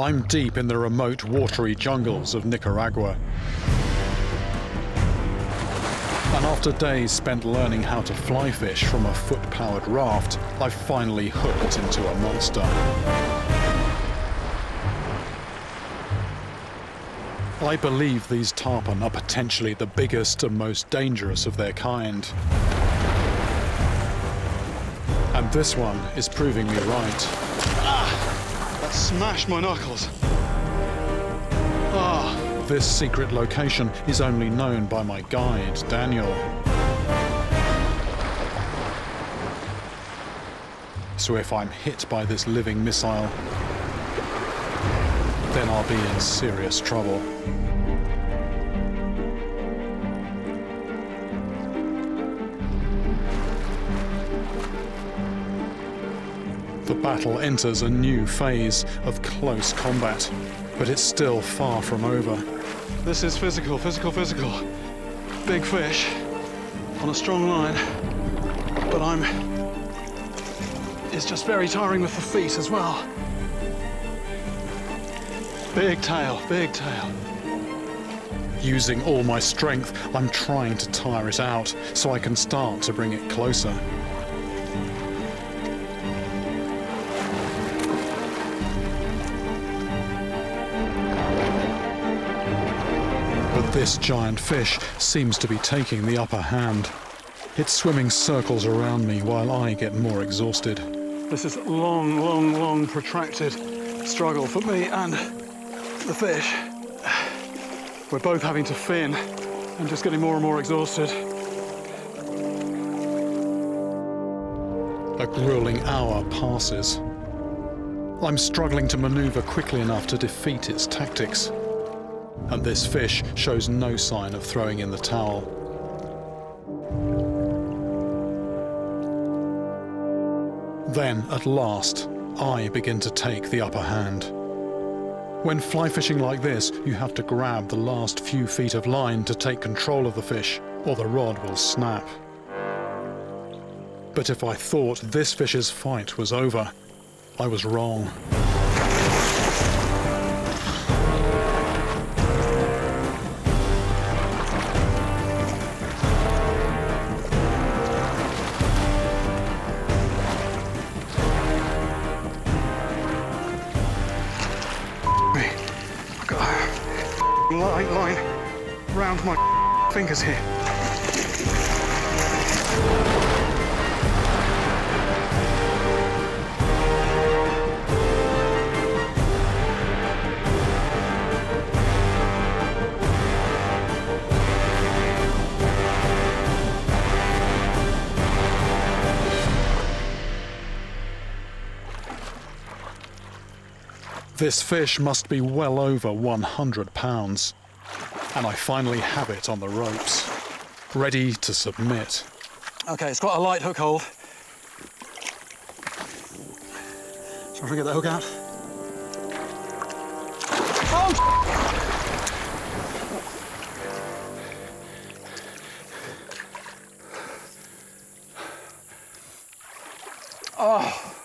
I'm deep in the remote watery jungles of Nicaragua. And after days spent learning how to fly fish from a foot-powered raft, I've finally hooked into a monster. I believe these tarpon are potentially the biggest and most dangerous of their kind. And this one is proving me right. Smashed my knuckles. Ah, This secret location is only known by my guide, Daniel. So if I'm hit by this living missile, then I'll be in serious trouble. The battle enters a new phase of close combat, but it's still far from over. this is physical, physical, physical. Big fish on a strong line, but I'm. It's just very tiring with the feet as well. Big tail, big tail. Using all my strength, I'm trying to tire it out so I can start to bring it closer. But this giant fish seems to be taking the upper hand. It's swimming circles around me while I get more exhausted. This is a long, long, long, protracted struggle for me and the fish. We're both having to fin and just getting more and more exhausted. A grueling hour passes. I'm struggling to maneuver quickly enough to defeat its tactics. And this fish shows no sign of throwing in the towel. Then, at last, I begin to take the upper hand. When fly fishing like this, you have to grab the last few feet of line to take control of the fish, or the rod will snap. But if I thought this fish's fight was over, I was wrong. Line, line round my fingers here. This fish must be well over 100 pounds. And I finally have it on the ropes, ready to submit. Okay, it's got a light hook hold. If I get the hook out. Oh! Oh!